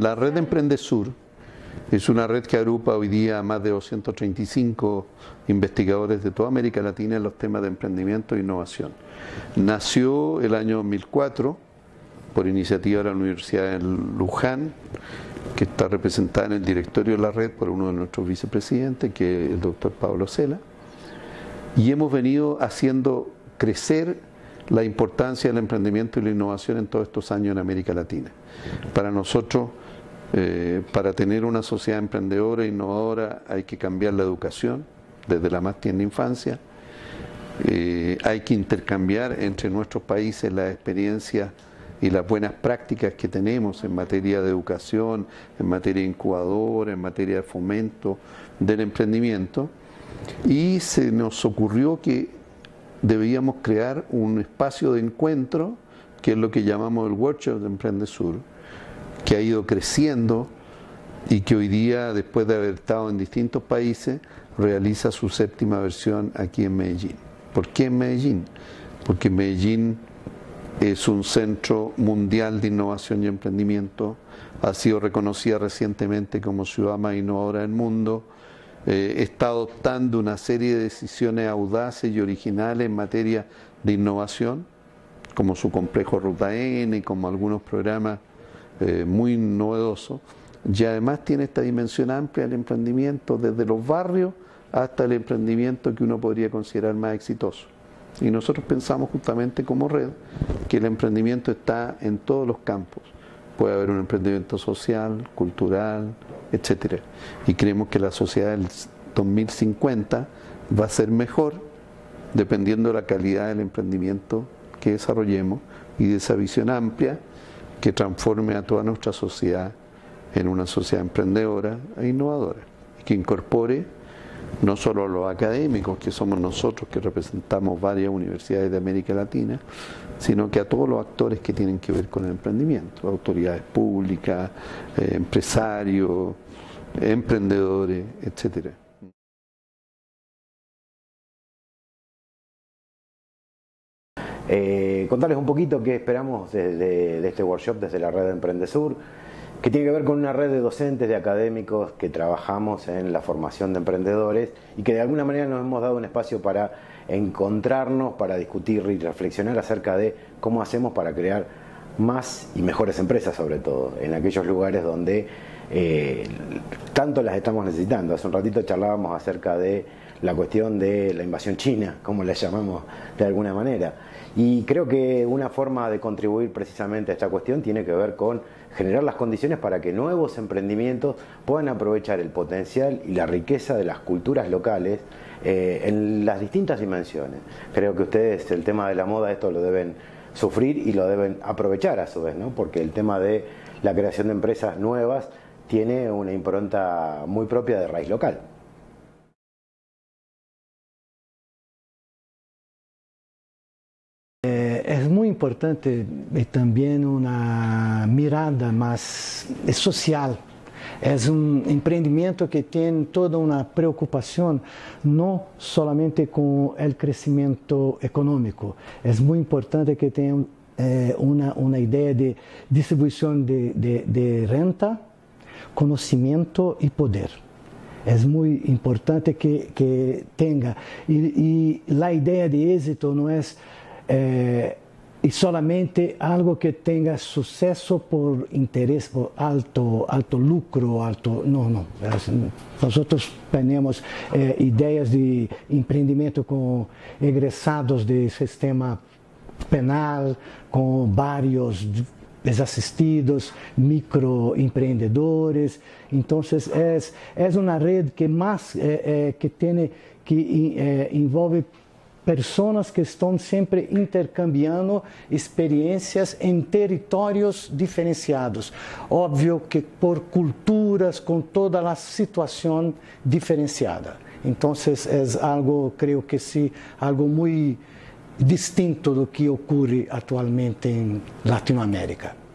La red Emprende Sur es una red que agrupa hoy día a más de 235 investigadores de toda América Latina en los temas de emprendimiento e innovación. Nació el año 2004 por iniciativa de la Universidad de Luján, que está representada en el directorio de la red por uno de nuestros vicepresidentes, que es el doctor Pablo Cela, y hemos venido haciendo crecer la importancia del emprendimiento y la innovación en todos estos años en América Latina. Para nosotros, eh, para tener una sociedad emprendedora e innovadora hay que cambiar la educación desde la más tierna infancia, eh, hay que intercambiar entre nuestros países las experiencias y las buenas prácticas que tenemos en materia de educación, en materia incubadora, en materia de fomento del emprendimiento. Y se nos ocurrió que debíamos crear un espacio de encuentro, que es lo que llamamos el Workshop de Emprende Sur, que ha ido creciendo y que hoy día, después de haber estado en distintos países, realiza su séptima versión aquí en Medellín. ¿Por qué en Medellín? Porque Medellín es un centro mundial de innovación y emprendimiento, ha sido reconocida recientemente como ciudad más innovadora del mundo, eh, está adoptando una serie de decisiones audaces y originales en materia de innovación, como su complejo Ruta N, como algunos programas eh, muy novedosos, y además tiene esta dimensión amplia del emprendimiento, desde los barrios hasta el emprendimiento que uno podría considerar más exitoso. Y nosotros pensamos justamente como red que el emprendimiento está en todos los campos. Puede haber un emprendimiento social, cultural, etcétera. Y creemos que la sociedad del 2050 va a ser mejor dependiendo de la calidad del emprendimiento que desarrollemos y de esa visión amplia que transforme a toda nuestra sociedad en una sociedad emprendedora e innovadora que incorpore no solo a los académicos, que somos nosotros que representamos varias universidades de América Latina, sino que a todos los actores que tienen que ver con el emprendimiento, autoridades públicas, eh, empresarios, emprendedores, etcétera. Eh, contarles un poquito qué esperamos de, este workshop desde la red de Emprendesur que tiene que ver con una red de docentes, de académicos que trabajamos en la formación de emprendedores y que de alguna manera nos hemos dado un espacio para encontrarnos, para discutir y reflexionar acerca de cómo hacemos para crear más y mejores empresas sobre todo, en aquellos lugares donde eh, tanto las estamos necesitando. Hace un ratito charlábamos acerca de la cuestión de la invasión china, como la llamamos de alguna manera. Y creo que una forma de contribuir precisamente a esta cuestión tiene que ver con generar las condiciones para que nuevos emprendimientos puedan aprovechar el potencial y la riqueza de las culturas locales eh, en las distintas dimensiones. Creo que ustedes el tema de la moda esto lo deben sufrir y lo deben aprovechar a su vez, ¿no? porque el tema de la creación de empresas nuevas tiene una impronta muy propia de raíz local. es muy importante también una mirada más social. Es un emprendimiento que tiene toda una preocupación no solamente con el crecimiento económico, es muy importante que tenga eh, una, una, idea de distribución de, de, de renta, conocimiento y poder es muy importante que, que tenga. Y, y, la idea de éxito no es eh, y solamente algo que tenga suceso por interés, por alto, alto lucro, alto... No, no. Nosotros tenemos eh, ideas de emprendimiento con egresados del sistema penal, con varios desasistidos, microempreendedores. Entonces es, es una red que más eh, eh, que tiene que eh, envolve pessoas que estão sempre intercambiando experiências em territórios diferenciados. Óbvio que por culturas, com toda a situação diferenciada. Então, é algo, creio que sim, algo muito distinto do que ocorre atualmente em Latinoamérica.